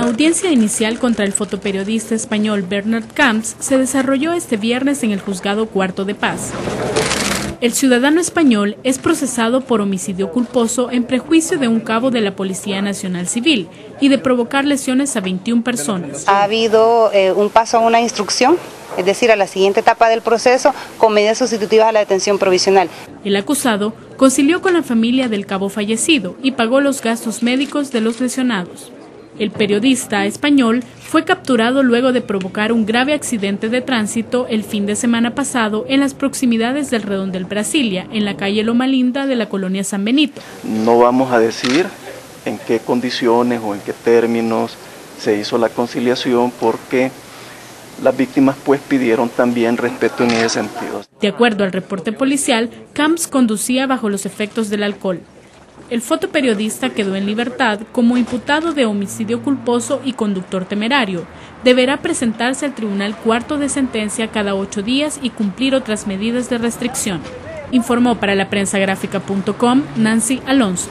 audiencia inicial contra el fotoperiodista español Bernard Camps se desarrolló este viernes en el juzgado cuarto de paz. El ciudadano español es procesado por homicidio culposo en prejuicio de un cabo de la Policía Nacional Civil y de provocar lesiones a 21 personas. Ha habido eh, un paso a una instrucción es decir, a la siguiente etapa del proceso con medidas sustitutivas a la detención provisional. El acusado concilió con la familia del cabo fallecido y pagó los gastos médicos de los lesionados. El periodista español fue capturado luego de provocar un grave accidente de tránsito el fin de semana pasado en las proximidades del Redondel Brasilia, en la calle Loma Linda de la colonia San Benito. No vamos a decir en qué condiciones o en qué términos se hizo la conciliación porque las víctimas pues pidieron también respeto en ese sentido. De acuerdo al reporte policial, Camps conducía bajo los efectos del alcohol. El fotoperiodista quedó en libertad como imputado de homicidio culposo y conductor temerario. Deberá presentarse al Tribunal Cuarto de Sentencia cada ocho días y cumplir otras medidas de restricción. Informó para la prensa Nancy Alonso.